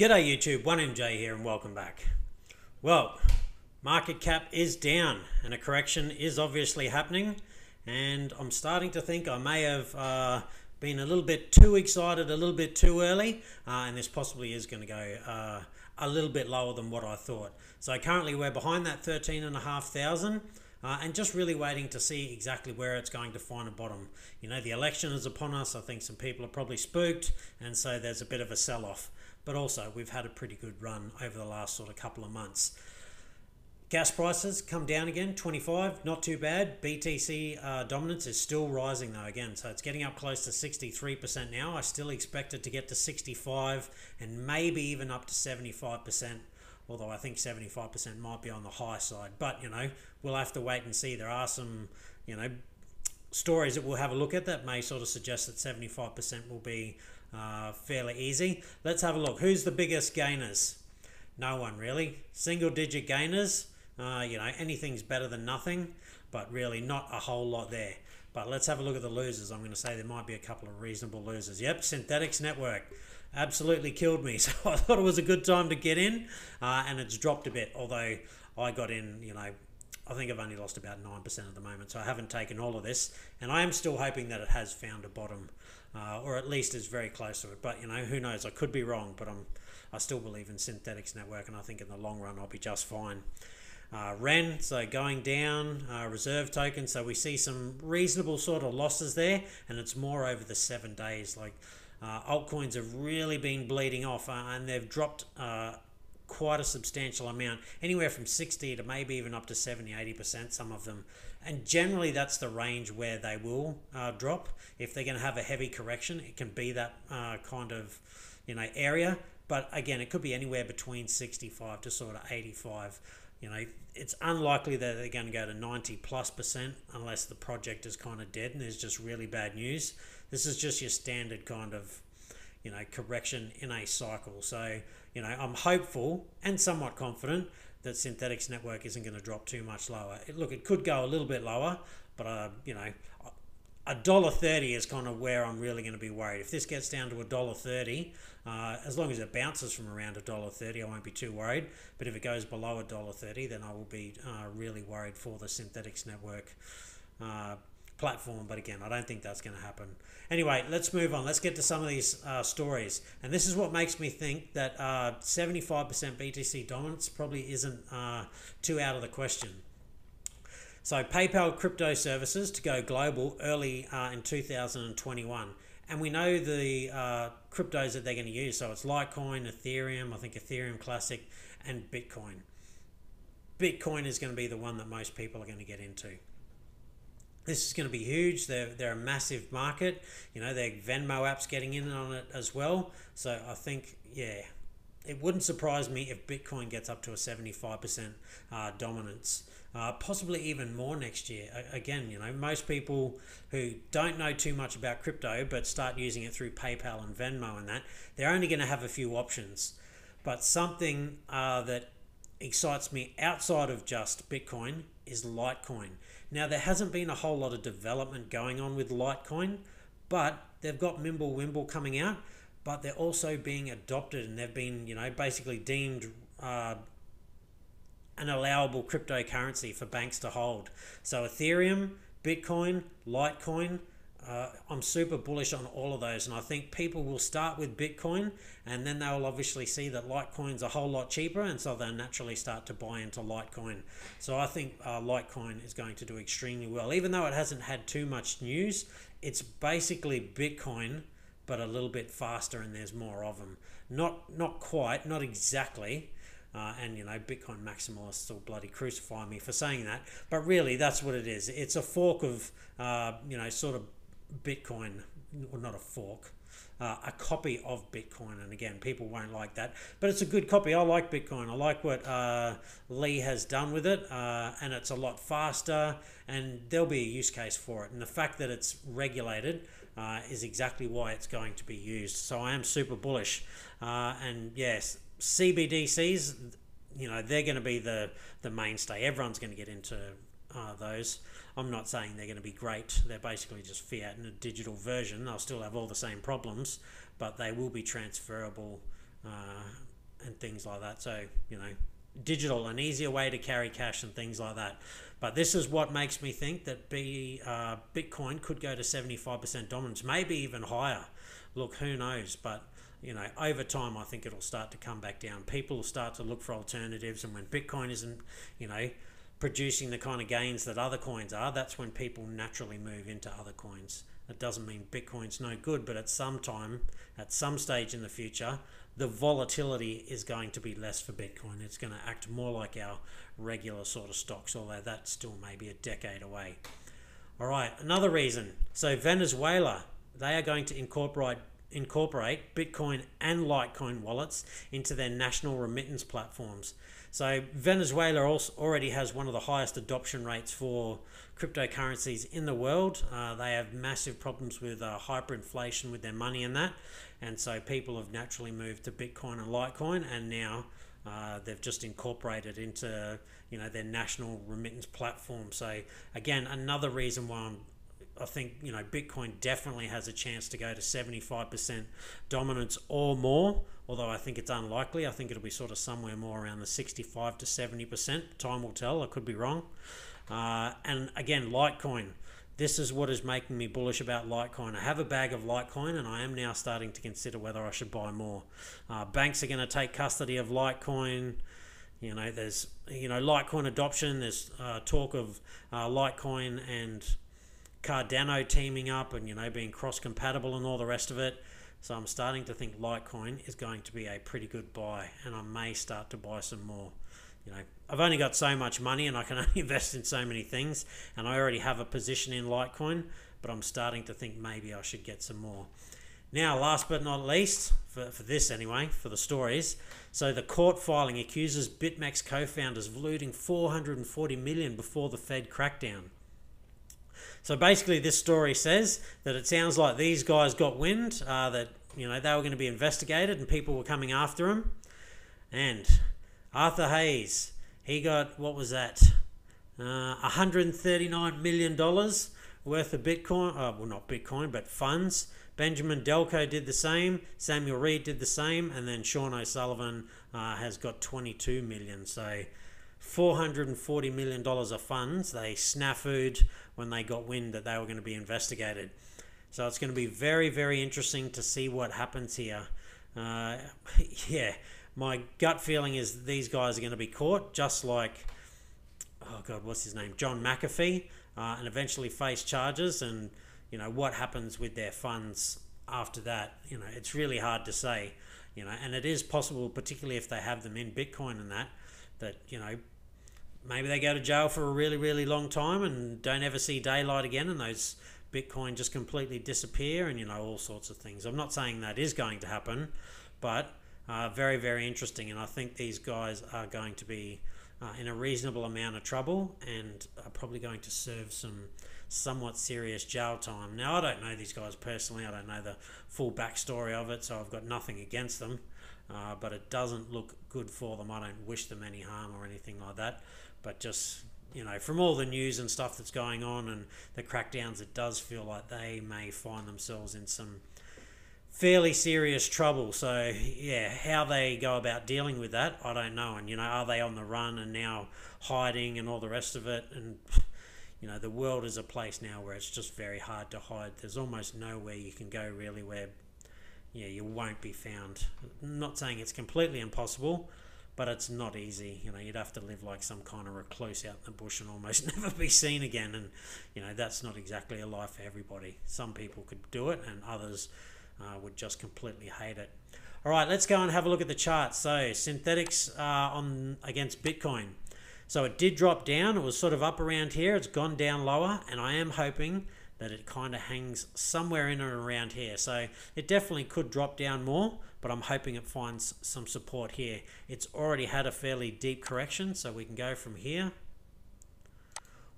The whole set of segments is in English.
G'day YouTube, 1MJ here and welcome back. Well, market cap is down and a correction is obviously happening and I'm starting to think I may have uh, been a little bit too excited a little bit too early uh, and this possibly is going to go uh, a little bit lower than what I thought. So currently we're behind that 13,500 uh, and just really waiting to see exactly where it's going to find a bottom. You know, the election is upon us. I think some people are probably spooked, and so there's a bit of a sell off. But also, we've had a pretty good run over the last sort of couple of months. Gas prices come down again, 25, not too bad. BTC uh, dominance is still rising though again, so it's getting up close to 63% now. I still expect it to get to 65 and maybe even up to 75% although I think 75% might be on the high side. But, you know, we'll have to wait and see. There are some, you know, stories that we'll have a look at that may sort of suggest that 75% will be uh, fairly easy. Let's have a look. Who's the biggest gainers? No one really. Single digit gainers, uh, you know, anything's better than nothing, but really not a whole lot there. But let's have a look at the losers. I'm going to say there might be a couple of reasonable losers. Yep, Synthetix Network absolutely killed me. So I thought it was a good time to get in, uh, and it's dropped a bit. Although I got in, you know, I think I've only lost about nine percent at the moment, so I haven't taken all of this, and I am still hoping that it has found a bottom, uh, or at least is very close to it. But you know, who knows? I could be wrong, but I'm I still believe in Synthetix Network, and I think in the long run I'll be just fine. Uh, REN, so going down, uh, reserve token, so we see some reasonable sort of losses there, and it's more over the seven days. Like uh, altcoins have really been bleeding off uh, and they've dropped uh, quite a substantial amount, anywhere from 60 to maybe even up to 70, 80%, some of them. And generally, that's the range where they will uh, drop. If they're going to have a heavy correction, it can be that uh, kind of you know area. But again, it could be anywhere between 65 to sort of 85. You know, it's unlikely that they're going to go to 90 plus percent unless the project is kind of dead and there's just really bad news. This is just your standard kind of, you know, correction in a cycle. So, you know, I'm hopeful and somewhat confident that Synthetix Network isn't going to drop too much lower. It, look, it could go a little bit lower, but uh, you know, a dollar thirty is kind of where I'm really going to be worried. If this gets down to a dollar thirty, uh, as long as it bounces from around a dollar thirty, I won't be too worried. But if it goes below a dollar thirty, then I will be uh, really worried for the Synthetix Network. Platform, but again, I don't think that's going to happen. Anyway, let's move on. Let's get to some of these uh, stories. And this is what makes me think that uh, 75% BTC dominance probably isn't uh, too out of the question. So, PayPal crypto services to go global early uh, in 2021. And we know the uh, cryptos that they're going to use. So, it's Litecoin, Ethereum, I think Ethereum Classic, and Bitcoin. Bitcoin is going to be the one that most people are going to get into. This is going to be huge. They're, they're a massive market. You know, their Venmo app's getting in on it as well. So I think, yeah, it wouldn't surprise me if Bitcoin gets up to a 75% uh, dominance. Uh, possibly even more next year. Again, you know, most people who don't know too much about crypto but start using it through PayPal and Venmo and that, they're only going to have a few options. But something uh, that excites me outside of just Bitcoin is Litecoin. Now, there hasn't been a whole lot of development going on with Litecoin, but they've got Mimblewimble coming out, but they're also being adopted and they've been, you know, basically deemed uh, an allowable cryptocurrency for banks to hold. So, Ethereum, Bitcoin, Litecoin, uh, I'm super bullish on all of those, and I think people will start with Bitcoin, and then they'll obviously see that Litecoin's a whole lot cheaper, and so they'll naturally start to buy into Litecoin. So I think uh, Litecoin is going to do extremely well, even though it hasn't had too much news. It's basically Bitcoin, but a little bit faster, and there's more of them. Not not quite, not exactly. Uh, and you know, Bitcoin maximalists will bloody crucify me for saying that, but really, that's what it is. It's a fork of, uh, you know, sort of Bitcoin, or not a fork, uh, a copy of Bitcoin. And again, people won't like that, but it's a good copy. I like Bitcoin. I like what uh, Lee has done with it, uh, and it's a lot faster, and there'll be a use case for it. And the fact that it's regulated uh, is exactly why it's going to be used. So I am super bullish. Uh, and yes, CBDCs, you know, they're going to be the, the mainstay. Everyone's going to get into uh, those. I'm not saying they're going to be great. They're basically just fiat in a digital version. They'll still have all the same problems, but they will be transferable uh, and things like that. So, you know, digital, an easier way to carry cash and things like that. But this is what makes me think that B, uh, Bitcoin could go to 75% dominance, maybe even higher. Look, who knows? But you know, over time, I think it'll start to come back down. People will start to look for alternatives, and when Bitcoin isn't, you know, producing the kind of gains that other coins are, that's when people naturally move into other coins. That doesn't mean Bitcoin's no good, but at some time, at some stage in the future, the volatility is going to be less for Bitcoin. It's going to act more like our regular sort of stocks, although that's still maybe a decade away. All right, another reason. So Venezuela, they are going to incorporate incorporate Bitcoin and Litecoin wallets into their national remittance platforms. So Venezuela also already has one of the highest adoption rates for cryptocurrencies in the world. Uh, they have massive problems with uh, hyperinflation with their money and that, and so people have naturally moved to Bitcoin and Litecoin, and now uh, they've just incorporated into you know their national remittance platform. So again, another reason why I'm I think you know Bitcoin definitely has a chance to go to 75% dominance or more. Although I think it's unlikely. I think it'll be sort of somewhere more around the 65 to 70%. Time will tell. I could be wrong. Uh, and again, Litecoin. This is what is making me bullish about Litecoin. I have a bag of Litecoin and I am now starting to consider whether I should buy more. Uh, banks are going to take custody of Litecoin. You know, there's you know Litecoin adoption. There's uh, talk of uh, Litecoin and Cardano teaming up and you know being cross compatible and all the rest of it. So I'm starting to think Litecoin is going to be a pretty good buy, and I may start to buy some more. You know, I've only got so much money, and I can only invest in so many things, and I already have a position in Litecoin, but I'm starting to think maybe I should get some more. Now, last but not least, for, for this anyway, for the stories. So the court filing accuses BitMEX co-founders of looting 440 million before the Fed crackdown. So basically, this story says that it sounds like these guys got wind uh, that you know they were going to be investigated and people were coming after them. And Arthur Hayes, he got what was that? Uh, 139 million dollars worth of Bitcoin. Uh, well, not Bitcoin, but funds. Benjamin Delco did the same. Samuel Reed did the same, and then Sean O'Sullivan uh, has got 22 million. So. $440 million of funds they snafu'd when they got wind that they were going to be investigated. So it's going to be very, very interesting to see what happens here. Uh, yeah, my gut feeling is these guys are going to be caught, just like, oh God, what's his name? John McAfee, uh, and eventually face charges. And, you know, what happens with their funds after that, you know, it's really hard to say, you know, and it is possible, particularly if they have them in Bitcoin and that, that, you know, maybe they go to jail for a really, really long time and don't ever see daylight again, and those Bitcoin just completely disappear, and you know all sorts of things. I'm not saying that is going to happen, but uh, very, very interesting, and I think these guys are going to be uh, in a reasonable amount of trouble and are probably going to serve some somewhat serious jail time. Now, I don't know these guys personally. I don't know the full backstory of it, so I've got nothing against them. Uh, but it doesn't look good for them. I don't wish them any harm or anything like that. But just you know from all the news and stuff that's going on and the crackdowns it does feel like they may find themselves in some fairly serious trouble. So yeah how they go about dealing with that i don't know. And you know are they on the run and now hiding and all the rest of it? And you know the world is a place now where it's just very hard to hide. There's almost nowhere you can go really where yeah you won't be found not saying it's completely impossible but it's not easy. You know, you'd have to live like some kind of recluse out in the bush and almost never be seen again. And you know, that's not exactly a life for everybody. Some people could do it, and others uh, would just completely hate it. All right, let's go and have a look at the chart. So, Synthetix uh, on against Bitcoin. So it did drop down. It was sort of up around here. It's gone down lower, and I am hoping that it kind of hangs somewhere in and around here. So it definitely could drop down more, but I'm hoping it finds some support here. It's already had a fairly deep correction, so we can go from here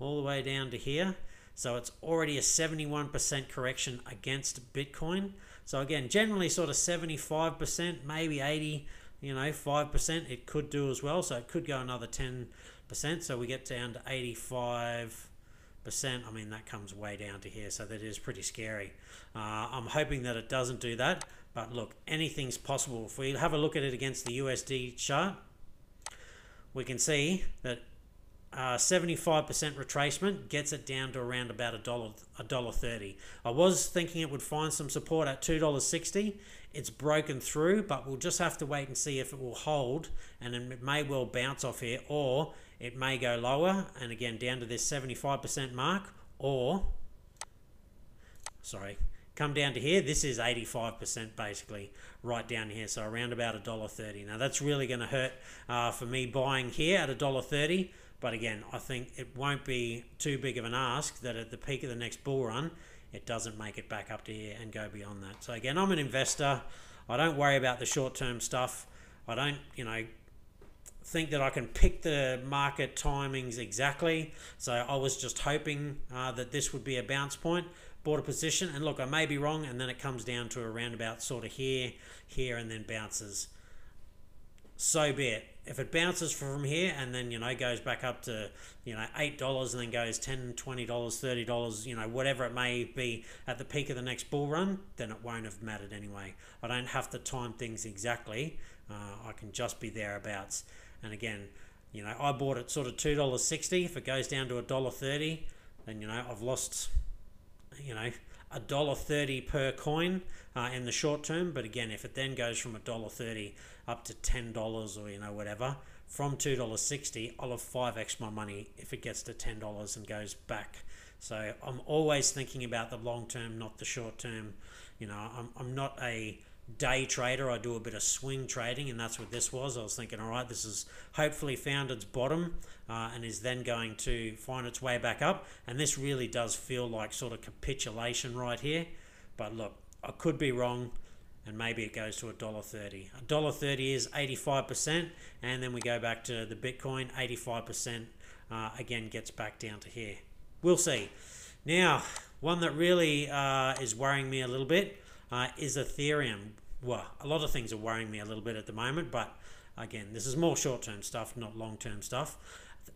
all the way down to here. So it's already a 71% correction against Bitcoin. So again, generally sort of 75%, maybe 80, you know, 5% it could do as well. So it could go another 10%. So we get down to 85 percent, I mean that comes way down to here, so that is pretty scary. Uh, I'm hoping that it doesn't do that, But look, anything's possible. If we have a look at it against the USD chart, we can see that uh, 75% retracement gets it down to around about a dollar a dollar 30 i was thinking it would find some support at $2.60 it's broken through but we'll just have to wait and see if it will hold and it may well bounce off here or it may go lower and again down to this 75% mark or sorry come down to here this is 85% basically right down here so around about a dollar 30 now that's really going to hurt uh, for me buying here at a dollar 30 but again, I think it won't be too big of an ask that at the peak of the next bull run, it doesn't make it back up to here and go beyond that. So again, I'm an investor. I don't worry about the short term stuff. I don't, you know, think that I can pick the market timings exactly. So I was just hoping uh, that this would be a bounce point. Bought a position, and look, I may be wrong, and then it comes down to around about sort of here, here, and then bounces. So be it if it bounces from here and then you know goes back up to you know eight dollars and then goes 10 20 dollars 30 dollars you know whatever it may be at the peak of the next bull run then it won't have mattered anyway. I don't have to time things exactly. Uh, i can just be thereabouts. And again you know i bought it sort of two dollars 60 if it goes down to a dollar 30 then you know i've lost you know a dollar thirty per coin uh, in the short term. But again, if it then goes from a dollar thirty up to ten dollars or you know whatever from two dollars sixty, I'll have five x my money if it gets to ten dollars and goes back. So I'm always thinking about the long term, not the short term. You know, I'm I'm not a day trader. I do a bit of swing trading, and that's what this was. I was thinking, all right, this is hopefully found its bottom uh, and is then going to find its way back up. And this really does feel like sort of capitulation right here. But look, I could be wrong, and maybe it goes to a dollar thirty. A dollar thirty is eighty-five percent, and then we go back to the Bitcoin. Eighty-five percent uh, again gets back down to here. We'll see. Now, one that really uh, is worrying me a little bit uh, is Ethereum. Well, a lot of things are worrying me a little bit at the moment, but again, this is more short term stuff, not long term stuff.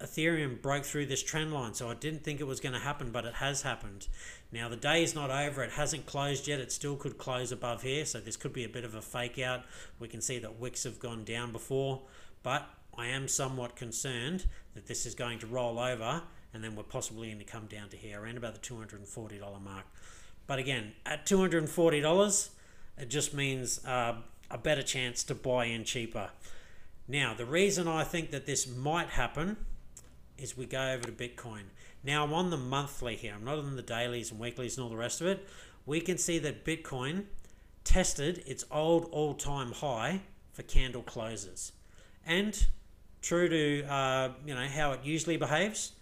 Ethereum broke through this trend line, so I didn't think it was going to happen, but it has happened. Now, the day is not over, it hasn't closed yet, it still could close above here, so this could be a bit of a fake out. We can see that wicks have gone down before, but I am somewhat concerned that this is going to roll over and then we're possibly going to come down to here around about the $240 mark. But again, at $240, it just means uh, a better chance to buy in cheaper. Now, the reason I think that this might happen is we go over to Bitcoin. Now, I'm on the monthly here. I'm not on the dailies and weeklies and all the rest of it. We can see that Bitcoin tested its old all-time high for candle closes. And true to uh, you know how it usually behaves,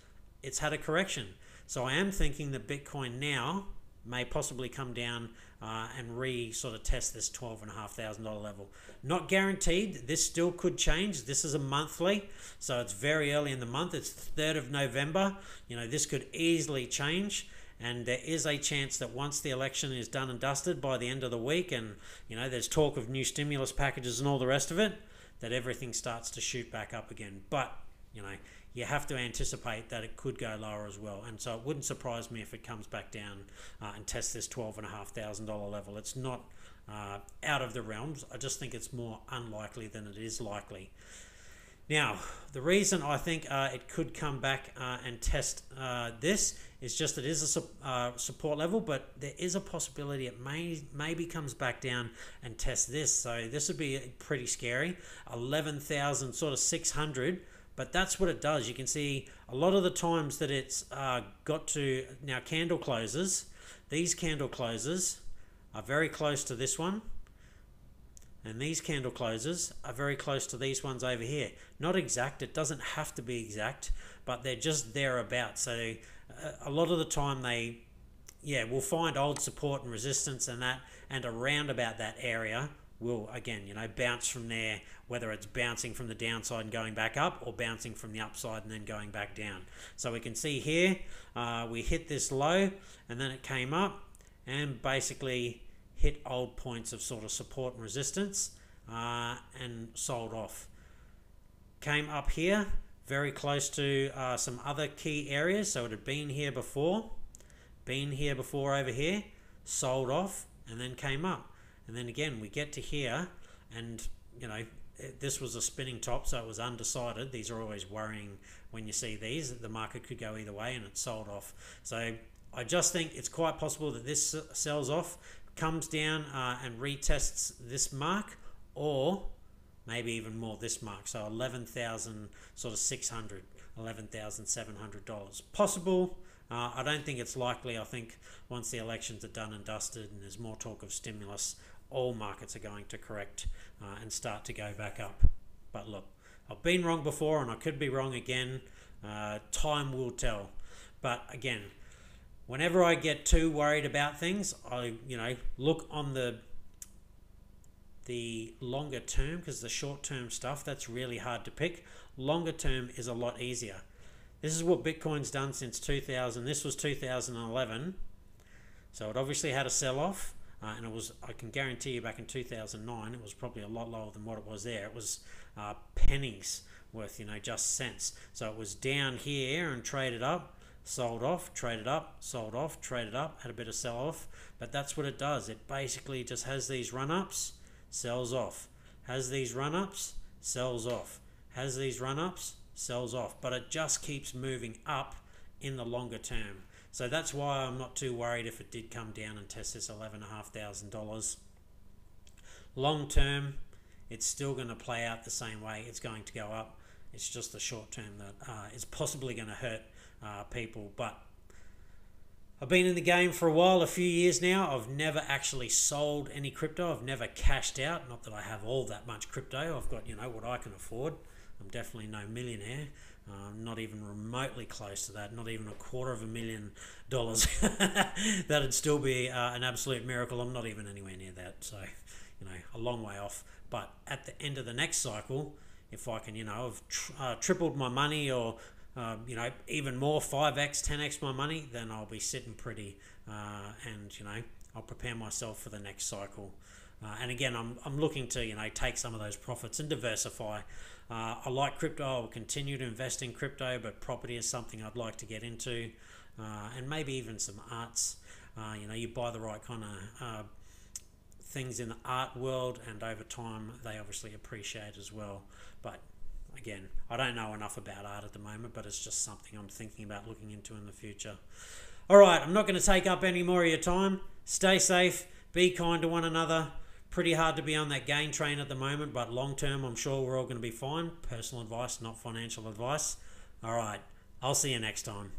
it's had a correction. So I am thinking that Bitcoin now may possibly come down uh, and re sort of test this $12,500 level. Not guaranteed. This still could change. This is a monthly, so it's very early in the month. It's the 3rd of November. You know, this could easily change. And there is a chance that once the election is done and dusted by the end of the week, and you know, there's talk of new stimulus packages and all the rest of it, that everything starts to shoot back up again. But you know, you have to anticipate that it could go lower as well. And so it wouldn't surprise me if it comes back down uh, and tests this $12,500 level. It's not uh, out of the realms. I just think it's more unlikely than it is likely. Now, the reason I think uh, it could come back uh, and test uh, this is just it is a su- uh, support level, but there is a possibility it may maybe comes back down and test this. So this would be pretty scary. Eleven thousand, sort of six hundred but that's what it does. You can see a lot of the times that it's uh, got to now candle closes. These candle closes are very close to this one, and these candle closes are very close to these ones over here. Not exact. It doesn't have to be exact, but they're just thereabouts. So uh, a lot of the time they, yeah, we'll find old support and resistance and that, and around about that area will again, you know, bounce from there, whether it's bouncing from the downside and going back up or bouncing from the upside and then going back down. So we can see here, uh, we hit this low and then it came up and basically hit old points of sort of support and resistance uh, and sold off. Came up here, very close to uh, some other key areas. So it had been here before, been here before over here, sold off, and then came up. And then again we get to here, and you know this was a spinning top, so it was undecided. These are always worrying when you see these. The market could go either way, and it sold off. So I just think it's quite possible that this sells off, comes down uh, and retests this mark, or maybe even more this mark. So 11,000 sort of 600, 11,700 dollars. Possible. Uh, I don't think it's likely. I think once the elections are done and dusted and there's more talk of stimulus, all markets are going to correct uh, and start to go back up. But look, I've been wrong before and I could be wrong again. Uh, time will tell. But again, whenever I get too worried about things, I you know look on the the longer term because the short term stuff that's really hard to pick. Longer term is a lot easier. This is what Bitcoin's done since 2000. This was 2011, so it obviously had a sell off. Uh, and it was, I can guarantee you, back in 2009, it was probably a lot lower than what it was there. It was uh, pennies worth, you know, just cents. So it was down here and traded up, sold off, traded up, sold off, traded up, had a bit of sell off. But that's what it does. It basically just has these run ups sells off. Has these run ups, sells off. Has these run ups, sells off. But it just keeps moving up in the longer term. So that's why I'm not too worried if it did come down and test this $11,500. Long term, it's still going to play out the same way. It's going to go up. It's just the short term that uh, is possibly going to hurt uh, people. But I've been in the game for a while, a few years now. I've never actually sold any crypto. I've never cashed out. Not that I have all that much crypto. I've got, you know, what I can afford. I'm definitely no millionaire. Uh, not even remotely close to that. Not even a quarter of a million dollars. That'd still be uh, an absolute miracle. I'm not even anywhere near that. So, you know, a long way off. But at the end of the next cycle, if I can, you know, have tr- uh, tripled my money or um, you know, even more, 5x, 10x my money, then I'll be sitting pretty uh, and, you know, I'll prepare myself for the next cycle. Uh, and again, I'm, I'm looking to, you know, take some of those profits and diversify. Uh, I like crypto. I'll continue to invest in crypto, but property is something I'd like to get into. Uh, and maybe even some arts. Uh, you know, you buy the right kind of uh, things in the art world, and over time, they obviously appreciate as well. But again, I don't know enough about art at the moment, but it's just something I'm thinking about looking into in the future. All right, I'm not going to take up any more of your time. Stay safe, be kind to one another. Pretty hard to be on that gain train at the moment, but long term, I'm sure we're all going to be fine. Personal advice, not financial advice. All right, I'll see you next time.